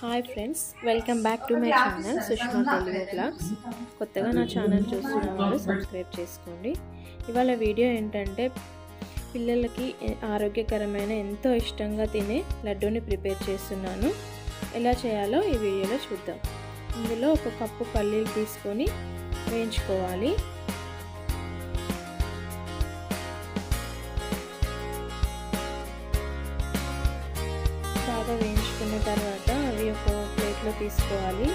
Hi friends welcome back to my channel Sushma Telugu blogs. కొత్తగా నా channel చూస్తున్న వాళ్ళు సబ్స్క్రైబ్ చేసుకోండి. ఇవాళ వీడియో ఏంటంటే పిల్లలకి ఆరోగ్యకరమైన ఎంతో ఇష్టంగా తినే లడ్డూని ప్రిపేర్ చేస్తున్నాను. ఎలా చేయాలో ఈ వీడియోలో చూద్దాం. ఇందులో ఒక కప్పు పల్లీలు తీసుకొని వేయించుకోవాలి. బాగా వేయించు తర్వాత అవి ఒక ప్లేట్లో తీసుకోవాలి.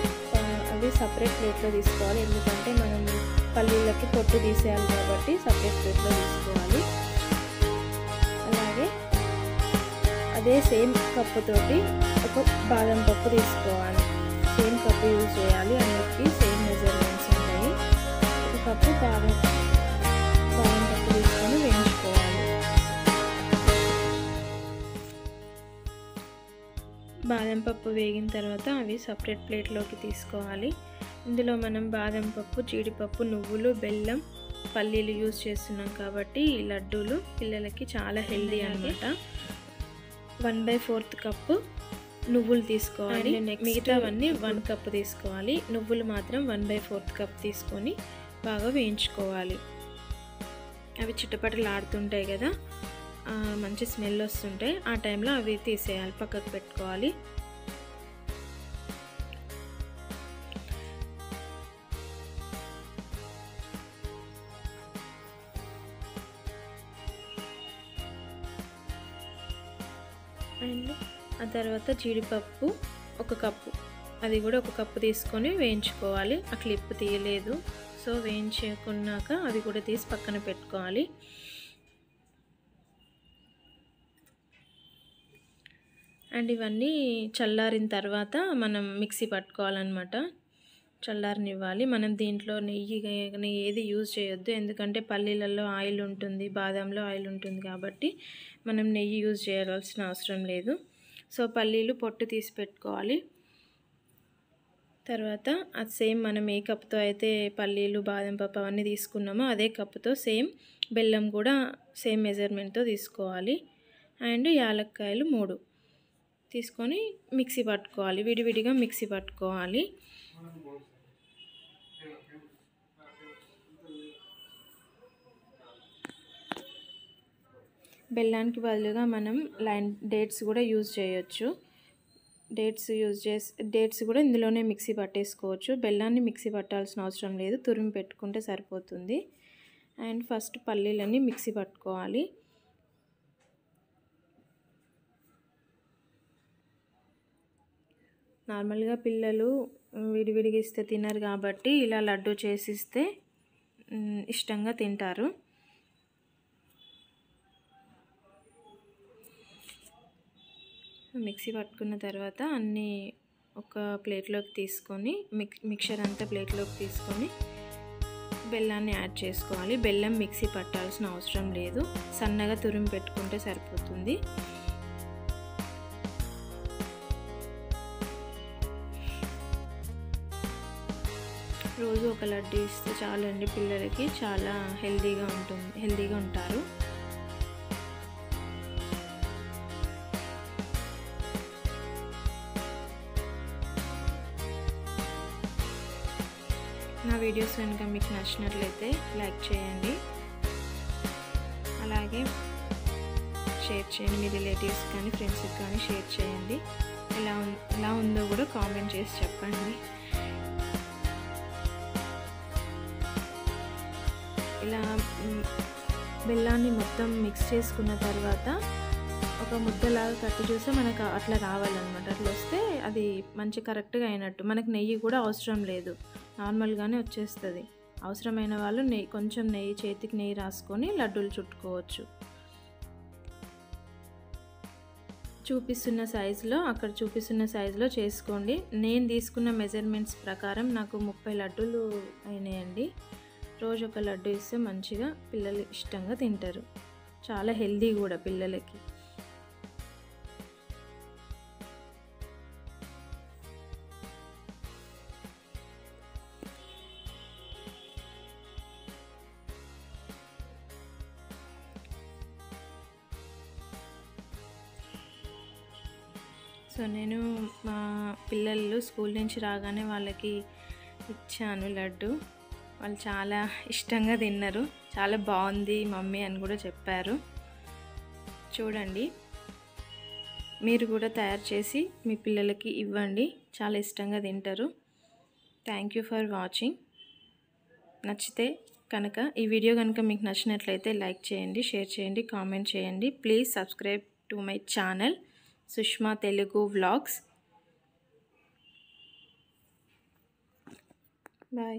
అవి సపరేట్ ప్లేట్లో తీసుకోవాలి. ఎందుకంటే మనం పల్లీలకి పొట్టు తీసేయాలి కాబట్టి సపరేట్ ప్లేట్లో తీసుకోవాలి. అలాగే అదే సేమ్ కప్పుతోటి ఒక బాదం పప్పు తీసుకోవాలి. సేమ్ కప్పు యూజ్ చేయాలి. అన్నిటికీ సేమ్ మెజర్మెంట్స్ ఉంటాయి. ఒక కప్పు బాదం బాదం బాదం పప్పు వేగిన తర్వాత అవి సపరేట్ ప్లేట్లోకి తీసుకోవాలి. ఇందులో మనం బాదం పప్పు జీడిపప్పు నువ్వులు బెల్లం పల్లీలు యూజ్ చేస్తున్నాం కాబట్టి ఈ లడ్డూలు పిల్లలకి చాలా హెల్దీ అనమాట వన్ బై ఫోర్త్ కప్పు నువ్వులు తీసుకోవాలి. మిగతావన్నీ వన్ కప్ తీసుకోవాలి. నువ్వులు మాత్రం వన్ బై ఫోర్త్ కప్ తీసుకొని బాగా వేయించుకోవాలి. అవి చిట్టపటలు ఆడుతుంటాయి కదా మంచి స్మెల్ వస్తుంటాయి ఆ టైంలో అవి తీసేయాలి పక్కకు పెట్టుకోవాలి. అండ్ ఆ తర్వాత జీడిపప్పు ఒక కప్పు. అది కూడా ఒక కప్పు తీసుకొని వేయించుకోవాలి. ఆ క్లిప్ తీయలేదు. సో వేయించుకున్నాక అవి కూడా తీసి పక్కన పెట్టుకోవాలి. అండ్ ఇవన్నీ చల్లారిన తర్వాత మనం మిక్సీ పట్టుకోవాలన్నమాట. చల్లారనివ్వాలి. మనం దీంట్లో నెయ్యి నెయ్యి ఏది యూజ్ చేయొద్దు. ఎందుకంటే పల్లీలలో ఆయిల్ ఉంటుంది బాదంలో ఆయిల్ ఉంటుంది కాబట్టి మనం నెయ్యి యూజ్ చేయాల్సిన అవసరం లేదు. సో పల్లీలు పొట్టు తీసి పెట్టుకోవాలి. తర్వాత అది సేమ్ మనం ఏ కప్తో అయితే పల్లీలు బాదం పప్పు అవన్నీ తీసుకున్నామో అదే కప్పుతో సేమ్ బెల్లం కూడా సేమ్ మెజర్మెంట్తో తీసుకోవాలి. అండ్ యాలక్కాయలు మూడు తీసుకొని మిక్సీ పట్టుకోవాలి. విడివిడిగా మిక్సీ పట్టుకోవాలి. బెల్లానికి బదులుగా మనం లైన్ డేట్స్ కూడా యూజ్ చేయొచ్చు. డేట్స్ యూజ్ చేసి డేట్స్ కూడా ఇందులోనే మిక్సీ పట్టేసుకోవచ్చు. బెల్లాన్ని మిక్సీ పట్టాల్సిన అవసరం లేదు. తురిమి పెట్టుకుంటే సరిపోతుంది. అండ్ ఫస్ట్ పల్లీలని మిక్సీ పట్టుకోవాలి. నార్మల్గా పిల్లలు విడివిడిగా ఇస్తే తినరు కాబట్టి ఇలా లడ్డు చేసిస్తే ఇష్టంగా తింటారు. మిక్సీ పట్టుకున్న తర్వాత అన్నీ ఒక ప్లేట్లోకి తీసుకొని మిక్ మిక్చర్ అంతా ప్లేట్లోకి తీసుకొని బెల్లాన్ని యాడ్ చేసుకోవాలి. బెల్లం మిక్సీ పట్టాల్సిన అవసరం లేదు. సన్నగా తురిమి పెట్టుకుంటే సరిపోతుంది. రోజు ఒక లడ్డు ఇస్తే చాలండి పిల్లలకి. చాలా హెల్తీగా ఉంటుంది హెల్తీగా ఉంటారు. నా వీడియోస్ కనుక మీకు నచ్చినట్లయితే లైక్ చేయండి. అలాగే షేర్ చేయండి మీ రిలేటివ్స్ కానీ ఫ్రెండ్స్కి కానీ షేర్ చేయండి. ఎలా ఉం- ఎలా ఉందో కూడా కామెంట్ చేసి చెప్పండి. ఇలా బెల్లాన్ని మొత్తం మిక్స్ చేసుకున్న తర్వాత ఒక ముద్దలాగా కట్టి చూస్తే మనకు అట్లా రావాలన్నమాట. అట్లా వస్తే అది మంచి కరెక్ట్గా అయినట్టు. మనకు నెయ్యి కూడా అవసరం లేదు. నార్మల్గానే వచ్చేస్తుంది. అవసరమైన వాళ్ళు నెయ్యి కొంచెం నెయ్యి చేతికి నెయ్యి రాసుకొని లడ్డూలు చుట్టుకోవచ్చు. చూపిస్తున్న సైజులో అక్కడ చూపిస్తున్న సైజులో చేసుకోండి. నేను తీసుకున్న మెజర్మెంట్స్ ప్రకారం నాకు ముప్పై లడ్డూలు అయినాయండి. రోజు ఒక లడ్డు ఇస్తే మంచిగా పిల్లలు ఇష్టంగా తింటారు. చాలా హెల్దీ కూడా పిల్లలకి. సో నేను మా పిల్లలు స్కూల్ నుంచి రాగానే వాళ్ళకి ఇచ్చాను లడ్డు. వాళ్ళు చాలా ఇష్టంగా తిన్నారు. చాలా బాగుంది మమ్మీ అని కూడా చెప్పారు. చూడండి. మీరు కూడా తయారు చేసి మీ పిల్లలకి ఇవ్వండి. చాలా ఇష్టంగా తింటారు. థ్యాంక్ యూ ఫర్ వాచింగ్ నచ్చితే కనుక ఈ వీడియో కనుక మీకు నచ్చినట్లయితే లైక్ చేయండి షేర్ చేయండి కామెంట్ చేయండి. Please subscribe to my channel Sushma Telugu vlogs bye